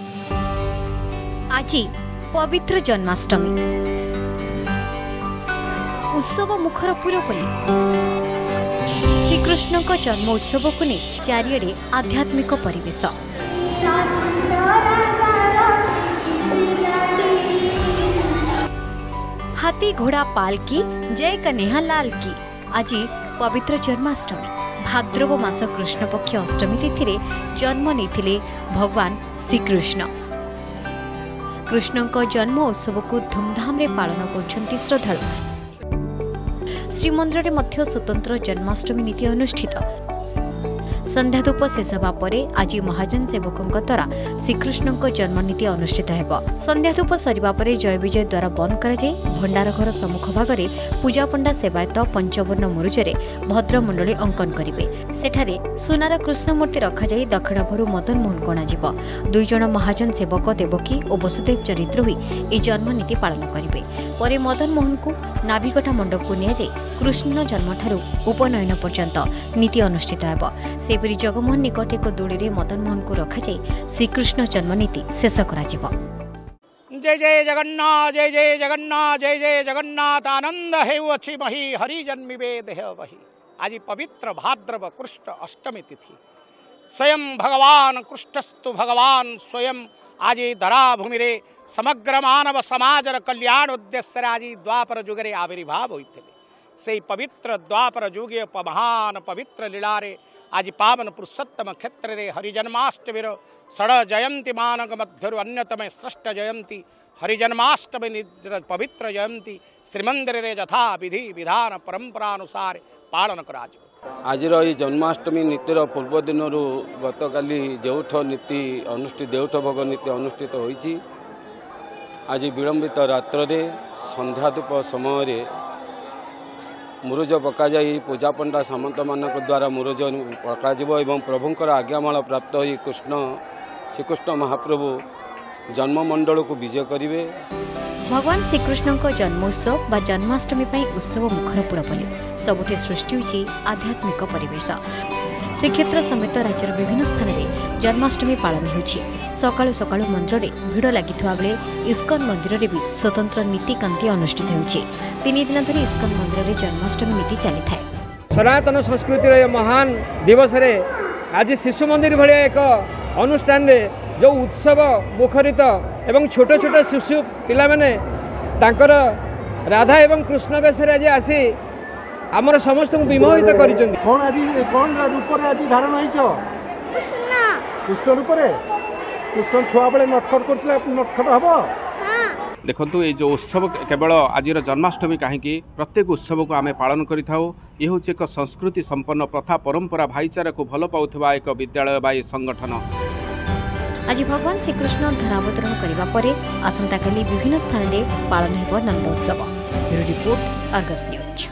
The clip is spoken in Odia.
आजी पवित्र जन्माष्टमी उत्सव मुखर को श्री का जन्म उत्सव कोनि चारियडे आध्यात्मिक परिवेश हाती घोडा पालकी जय कन्हैया लाल की आजी पवित्र जन्माष्टमी ଭାଦ୍ରବ ମାସ କୃଷ୍ଣପକ୍ଷ ଅଷ୍ଟମୀ ତିଥିରେ ଜନ୍ମ ନେଇଥିଲେ ଭଗବାନ ଶ୍ରୀକୃଷ୍ଣ କୃଷ୍ଣଙ୍କ ଜନ୍ମ ଉତ୍ସବକୁ ଧୁମଧାମରେ ପାଳନ କରୁଛନ୍ତି ଶ୍ରଦ୍ଧାଳୁ। ଶ୍ରୀମନ୍ଦିରରେ ମଧ୍ୟ ସ୍ୱତନ୍ତ୍ର ଜନ୍ମାଷ୍ଟମୀ ନୀତି ଅନୁଷ୍ଠିତ। ସନ୍ଧ୍ୟାଧୂପ ଶେଷ ହେବା ପରେ ଆଜି ମହାଜନ ସେବକଙ୍କ ଦ୍ୱାରା ଶ୍ରୀକୃଷ୍ଣଙ୍କ ଜନ୍ମନୀତି ଅନୁଷ୍ଠିତ ହେବ। ସନ୍ଧ୍ୟାଧୂପ ସରିବା ପରେ ଜୟ ବିଜୟ ଦ୍ୱାର ବନ୍ଦ କରାଯାଇ ଭଣ୍ଡାର ଘର ସମ୍ମୁଖ ଭାଗରେ ପୂଜାପଣ୍ଡା ସେବାୟତ ପଞ୍ଚବର୍ଣ୍ଣ ମୁରୁଜରେ ଭଦ୍ରମଣ୍ଡଳୀ ଅଙ୍କନ କରିବେ। ସେଠାରେ ସୁନାର କୃଷ୍ଣ ମୂର୍ତ୍ତି ରଖାଯାଇ ଦକ୍ଷିଣ ଘରୁ ମଦନ ମୋହନକୁ ଅଣାଯିବ ଦୁଇ ଜଣ ମହାଜନ ସେବକ ଦେବକୀ ଓ ବସୁଦେବ ଚରିତ୍ର ହୋଇ ଏହି ଜନ୍ମନୀତି ପାଳନ କରିବେ। ପରେ ମଦନ ମୋହନଙ୍କୁ ନାଭିକଟା ମଣ୍ଡପକୁ ନିଆଯାଇ କୃଷ୍ଣ ଜନ୍ମଠାରୁ ଉପନୟନ ପର୍ଯ୍ୟନ୍ତ ନୀତି ଅନୁଷ୍ଠିତ ହେବ। ସେହିପରି ଜଗମୋହନ ନିକଟ ଏକ ଦୋଳିରେ ମଦନ ମୋହନଙ୍କୁ ରଖାଯାଇ ଶ୍ରୀକୃଷ୍ଣ ଜନ୍ମନୀତି ଶେଷ କରାଯିବ जय जय जगन्नाथ जय जय जगन्नाथ जय जय जगन्नाथ आनंद हेउ अछि मही हरि जन्मिबे देह वही आज पवित्र भाद्रव कृष्ण अष्टमी तिथि स्वयं भगवान कृष्णस्तु भगवान स्वयं आज धराभूमि रे समग्र मानव समाजर कल्याण उद्देश्य आज द्वापर जुगरे आविर्भाव होइथिले સે પવિત્ર દ્વાપર જુગે મહાન પવિત્ર લીળારે આજે પાવન પુરુષોત્તમ सड़ હરિજન્માષ્ટમીર સડ જયંતિ ମଧ୍ୟରୁ ଅନ୍ୟତମ ଶ୍ରେଷ୍ଠ ଜୟନ୍ତୀ ହରିଜନ୍ମାଷ୍ଟମୀ ପବିତ୍ର ଜୟନ୍ତୀ ଶ୍ରୀମନ୍ଦିରରେ ଯଥା ବିଧି ବିଧାନ વિધાન પરંપરાનુસાર પાળન કરાଯିବ ଆଜିର ଏଇ ଜନ୍ମାଷ୍ଟମୀ ନୀତିର ପୂର୍ବ ଦିନରୁ ଗତକାଲି ଦେଉଠ ନୀତି ଅନୁଷ୍ଠିତ ଦେଉଠ ଭୋଗ ନୀତି ଅନୁଷ୍ଠିତ ହୋଇଛି ଆଜି ବିଳମ୍ବିତ ରାତ୍ରରେ ସନ୍ଧ୍ୟାଧୂପ ସମୟରେ ମୁରୁଜ ପକାଯାଇ ପୂଜାପଣ୍ଡା ସାମନ୍ତମାନଙ୍କ ଦ୍ୱାରା ମୁରୁଜ ପକାଯିବ ଏବଂ ପ୍ରଭୁଙ୍କର ଆଜ୍ଞାମାଳ ପ୍ରାପ୍ତ ହୋଇ କୃଷ୍ଣ ଶ୍ରୀକୃଷ୍ଣ ମହାପ୍ରଭୁ ଜନ୍ମମଣ୍ଡଳକୁ ବିଜୟ କରିବେ। ଭଗବାନ ଶ୍ରୀକୃଷ୍ଣଙ୍କ ଜନ୍ମ ଉତ୍ସବ ବା ଜନ୍ମାଷ୍ଟମୀ ପାଇଁ ଉତ୍ସବ ମୁଖର ପୁରପଲ୍ଲୀ ସବୁଠି ସୃଷ୍ଟି ହୋଇଛି ଆଧ୍ୟାତ୍ମିକ ପରିବେଶ। ଶ୍ରୀକ୍ଷେତ୍ର ସମେତ ରାଜ୍ୟର ବିଭିନ୍ନ ସ୍ଥାନରେ ଜନ୍ମାଷ୍ଟମୀ ପାଳନ ହେଉଛି। ସକାଳୁ ସକାଳୁ ମନ୍ଦିରରେ ଭିଡ଼ ଲାଗିଥିବା ବେଳେ ଇସ୍କନ ମନ୍ଦିରରେ ବି ସ୍ୱତନ୍ତ୍ର ନୀତିକାନ୍ତି ଅନୁଷ୍ଠିତ ହେଉଛି। ତିନି ଦିନ ଧରି ଇସ୍କନ ମନ୍ଦିରରେ ଜନ୍ମାଷ୍ଟମୀ ନୀତି ଚାଲିଥାଏ। ସନାତନ ସଂସ୍କୃତିର ଏ ମହାନ ଦିବସରେ ଆଜି ଶିଶୁ ମନ୍ଦିର ଭଳିଆ ଏକ ଅନୁଷ୍ଠାନରେ ଯେଉଁ ଉତ୍ସବ ମୁଖରିତ ଏବଂ ଛୋଟ ଛୋଟ ଶିଶୁ ପିଲାମାନେ ତାଙ୍କର ରାଧା ଏବଂ କୃଷ୍ଣ ବେଶରେ ଆଜି ଆସି ଆମର ସମସ୍ତଙ୍କୁ ବିମୋହିତ କରିଛନ୍ତି। କ'ଣ ଆଜି କ'ଣ ରୂପରେ ଆଜି ଧାରଣ ହେଇଛ କୃଷ୍ଣ। ରୂପରେ? କୃଷ୍ଣ ଛୁଆବେଳେ ନଟଖଟ କରୁଥିଲେ ନଟଖଟ ହବ? ଦେଖନ୍ତୁ ଏଇ ଯେଉଁ ଉତ୍ସବ କେବଳ ଆଜିର ଜନ୍ମାଷ୍ଟମୀ କାହିଁକି ପ୍ରତ୍ୟେକ ଉତ୍ସବକୁ ଆମେ ପାଳନ କରିଥାଉ। ଇଏ ହେଉଛି ଏକ ସଂସ୍କୃତି ସମ୍ପନ୍ନ ପ୍ରଥା ପରମ୍ପରା ଭାଇଚାରାକୁ ଭଲ ପାଉଥିବା ଏକ ବିଦ୍ୟାଳୟ ବା ଏ ସଂଗଠନ। ଆଜି ଭଗବାନ ଶ୍ରୀକୃଷ୍ଣ ଧରାବତରଣ କରିବା ପରେ ଆସନ୍ତାକାଲି ବିଭିନ୍ନ ସ୍ଥାନରେ ପାଳନ ହେବ ନନ୍ଦ ଉତ୍ସବ। Report Argus news.